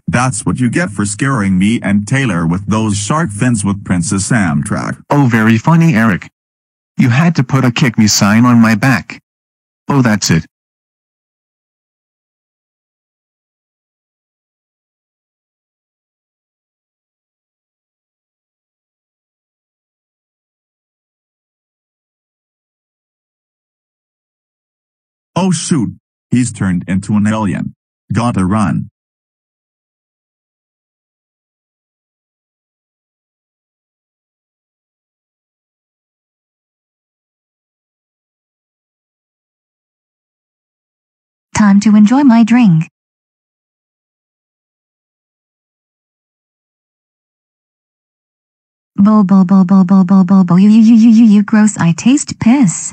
That's what you get for scaring me and Taylor with those shark fins with Princess Amtrak. Oh very funny Eric. You had to put a kick me sign on my back. Oh that's it. Oh shoot. He's turned into an alien. Gotta run. Time to enjoy my drink. Bo bo bo bo bo bo bo you you you you you you gross I taste piss.